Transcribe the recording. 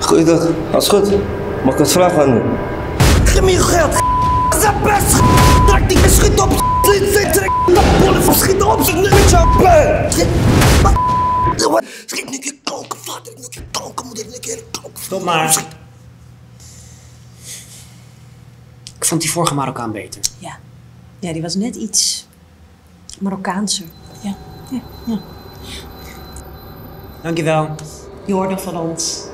Goeiedag, alles goed? Mag ik wat vragen aan u? Geef me je geld. Dat best. Trek die beschiet op. Trek dat bollen van schiet op. zijn nu z'n pijn! Schiet, Wat? Schiet nu je kanker, vader. Nu je kanker, moeder. Nu je kanker. Stop maar. Ik vond die vorige Marokkaan beter. Ja. Ja, die was net iets Marokkaanser. Ja, ja, ja. Dankjewel. Je hoort nog van ons.